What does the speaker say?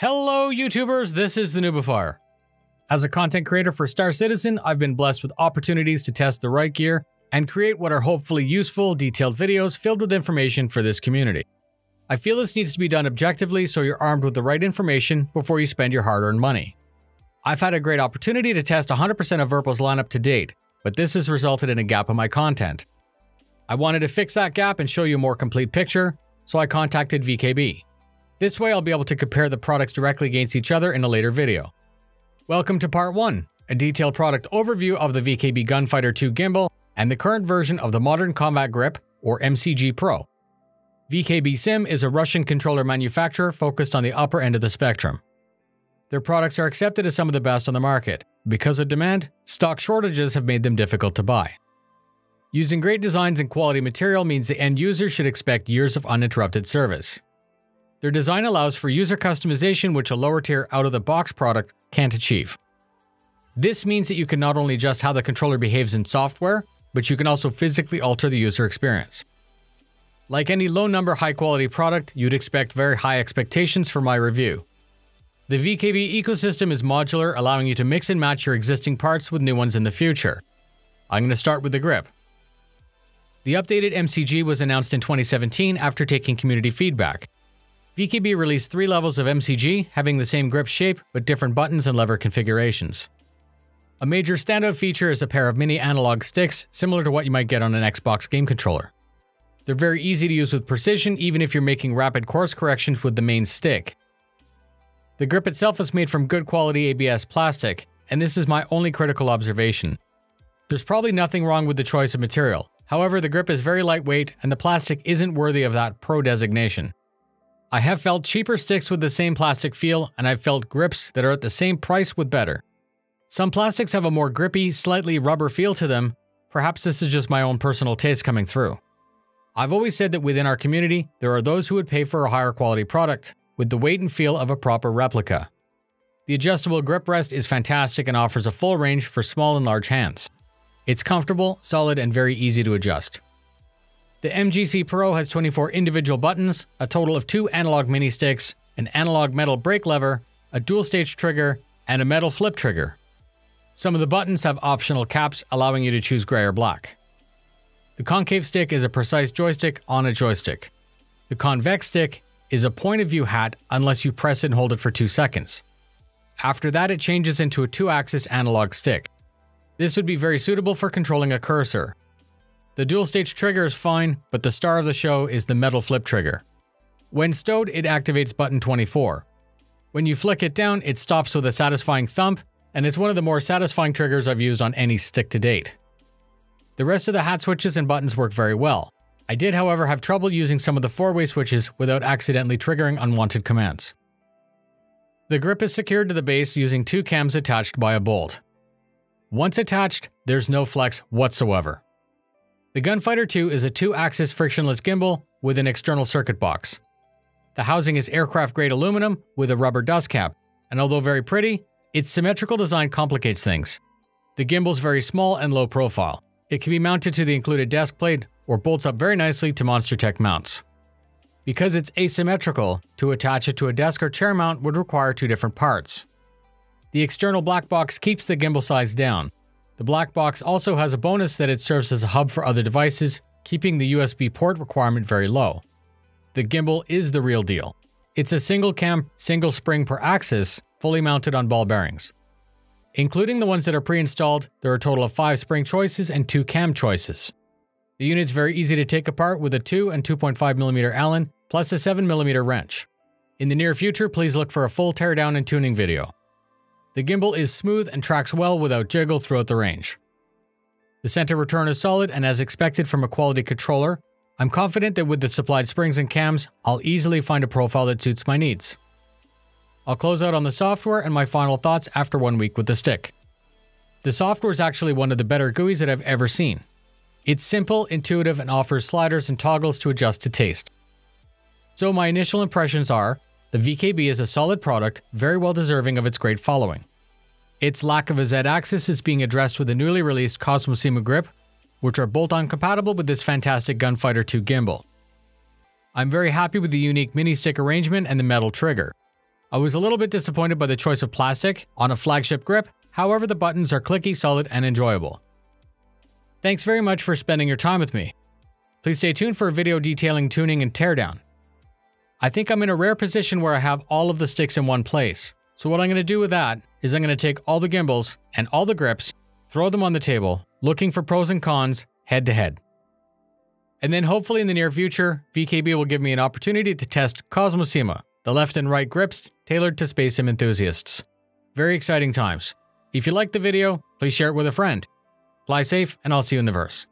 Hello, YouTubers, this is the Noobifier. As a content creator for Star Citizen, I've been blessed with opportunities to test the right gear and create what are hopefully useful, detailed videos filled with information for this community. I feel this needs to be done objectively so you're armed with the right information before you spend your hard earned money. I've had a great opportunity to test 100% of Virpil's lineup to date, but this has resulted in a gap in my content. I wanted to fix that gap and show you a more complete picture, so I contacted VKB. This way I'll be able to compare the products directly against each other in a later video. Welcome to part 1, a detailed product overview of the VKB Gunfighter 2 gimbal and the current version of the Modern Combat Grip, or MCG Pro. VKB Sim is a Russian controller manufacturer focused on the upper end of the spectrum. Their products are accepted as some of the best on the market. Because of demand, stock shortages have made them difficult to buy. Using great designs and quality material means the end user should expect years of uninterrupted service. Their design allows for user customization which a lower tier out-of-the-box product can't achieve. This means that you can not only adjust how the controller behaves in software, but you can also physically alter the user experience. Like any low number high quality product, you'd expect very high expectations for my review. The VKB ecosystem is modular, allowing you to mix and match your existing parts with new ones in the future. I'm going to start with the grip. The updated MCG was announced in 2017 after taking community feedback. VKB released three levels of MCG, having the same grip shape but different buttons and lever configurations. A major standout feature is a pair of mini analog sticks, similar to what you might get on an Xbox game controller. They're very easy to use with precision, even if you're making rapid course corrections with the main stick. The grip itself is made from good quality ABS plastic, and this is my only critical observation. There's probably nothing wrong with the choice of material, However, the grip is very lightweight and the plastic isn't worthy of that pro designation. I have felt cheaper sticks with the same plastic feel, and I've felt grips that are at the same price with better. Some plastics have a more grippy, slightly rubber feel to them. Perhaps this is just my own personal taste coming through. I've always said that within our community, there are those who would pay for a higher quality product, with the weight and feel of a proper replica. The adjustable grip rest is fantastic and offers a full range for small and large hands. It's comfortable, solid, and very easy to adjust. The MGC Pro has 24 individual buttons, a total of two analog mini sticks, an analog metal brake lever, a dual stage trigger, and a metal flip trigger. Some of the buttons have optional caps allowing you to choose gray or black. The concave stick is a precise joystick on a joystick. The convex stick is a point of view hat unless you press and hold it for 2 seconds. After that, it changes into a two axis analog stick. This would be very suitable for controlling a cursor. The dual stage trigger is fine, but the star of the show is the metal flip trigger. When stowed, it activates button 24. When you flick it down, it stops with a satisfying thump, and it's one of the more satisfying triggers I've used on any stick to date. The rest of the hat switches and buttons work very well. I did, however, have trouble using some of the four-way switches without accidentally triggering unwanted commands. The grip is secured to the base using two cams attached by a bolt. Once attached, there's no flex whatsoever. The Gunfighter 2 is a two-axis frictionless gimbal with an external circuit box. The housing is aircraft-grade aluminum with a rubber dust cap, and although very pretty, its symmetrical design complicates things. The gimbal is very small and low profile. It can be mounted to the included desk plate or bolts up very nicely to Monstertech mounts. Because it's asymmetrical, to attach it to a desk or chair mount would require two different parts. The external black box keeps the gimbal size down. The black box also has a bonus that it serves as a hub for other devices, keeping the USB port requirement very low. The gimbal is the real deal. It's a single cam, single spring per axis, fully mounted on ball bearings. Including the ones that are pre-installed, there are a total of 5 spring choices and 2 cam choices. The unit's very easy to take apart with a 2 and 2.5mm Allen, plus a 7mm wrench. In the near future, please look for a full teardown and tuning video. The gimbal is smooth and tracks well without jiggle throughout the range. The center return is solid and as expected from a quality controller, I'm confident that with the supplied springs and cams, I'll easily find a profile that suits my needs. I'll close out on the software and my final thoughts after one week with the stick. The software is actually one of the better GUIs that I've ever seen. It's simple, intuitive, and offers sliders and toggles to adjust to taste. So my initial impressions are, the VKB is a solid product, very well deserving of its great following. Its lack of a Z-axis is being addressed with the newly released Kosmosima grip, which are bolt-on compatible with this fantastic Gunfighter 2 gimbal. I'm very happy with the unique mini stick arrangement and the metal trigger. I was a little bit disappointed by the choice of plastic on a flagship grip, however the buttons are clicky, solid, and enjoyable. Thanks very much for spending your time with me. Please stay tuned for a video detailing tuning and teardown. I think I'm in a rare position where I have all of the sticks in one place. So what I'm going to do with that is I'm going to take all the gimbals and all the grips, throw them on the table, looking for pros and cons head to head. And then hopefully in the near future, VKB will give me an opportunity to test Kosmosima, the left and right grips tailored to space sim enthusiasts. Very exciting times. If you liked the video, please share it with a friend. Fly safe, and I'll see you in the verse.